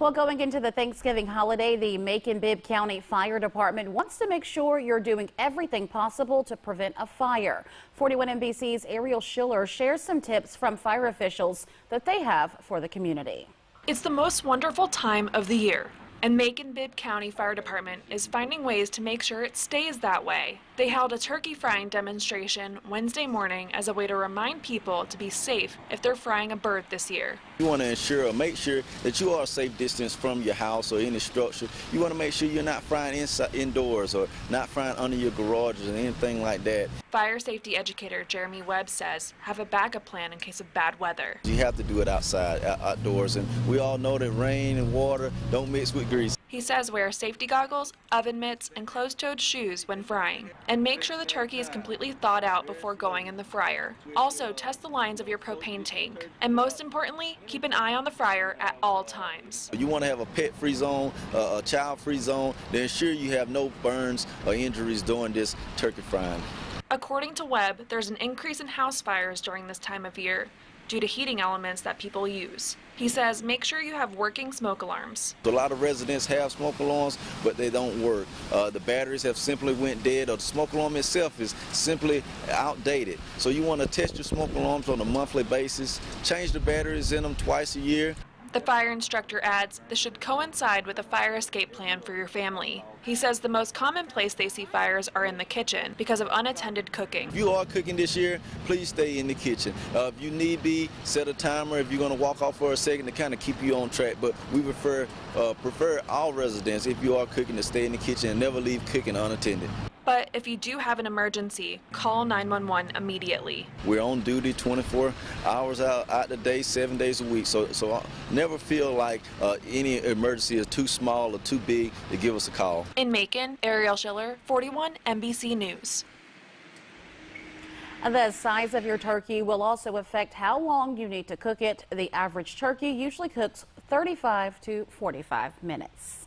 Well, going into the Thanksgiving holiday, the Macon-Bibb County Fire Department wants to make sure you're doing everything possible to prevent a fire. 41 NBC's Ariel Schiller shares some tips from fire officials that they have for the community. It's the most wonderful time of the year, and Macon-Bibb County Fire Department is finding ways to make sure it stays that way. They held a turkey frying demonstration Wednesday morning as a way to remind people to be safe if they're frying a bird this year. You want to ensure or make sure that you are a safe distance from your house or any structure. You want to make sure you're not frying inside, indoors or not frying under your garages or anything like that. Fire safety educator Jeremy Webb says have a backup plan in case of bad weather. You have to do it outside, outdoors, and we all know that rain and water don't mix with grease. He says wear safety goggles, oven mitts, and closed-toed shoes when frying. And make sure the turkey is completely thawed out before going in the fryer. Also, test the lines of your propane tank. And most importantly, keep an eye on the fryer at all times. You want to have a pet-free zone, uh, a child-free zone, to ensure you have no burns or injuries during this turkey frying. According to Webb, there's an increase in house fires during this time of year due to heating elements that people use. He says make sure you have working smoke alarms. A lot of residents have smoke alarms, but they don't work. Uh, the batteries have simply went dead, or the smoke alarm itself is simply outdated. So you want to test your smoke alarms on a monthly basis, change the batteries in them twice a year, the fire instructor adds this should coincide with a fire escape plan for your family. He says the most common place they see fires are in the kitchen because of unattended cooking. If you are cooking this year, please stay in the kitchen. Uh, if you need be, set a timer if you're going to walk off for a second to kind of keep you on track. But we prefer, uh, prefer all residents, if you are cooking, to stay in the kitchen and never leave cooking unattended. But if you do have an emergency, call 911 immediately. We're on duty 24 hours out, out the day, seven days a week. So, so I never feel like uh, any emergency is too small or too big to give us a call. In Macon, Ariel Schiller, 41 NBC News. The size of your turkey will also affect how long you need to cook it. The average turkey usually cooks 35 to 45 minutes.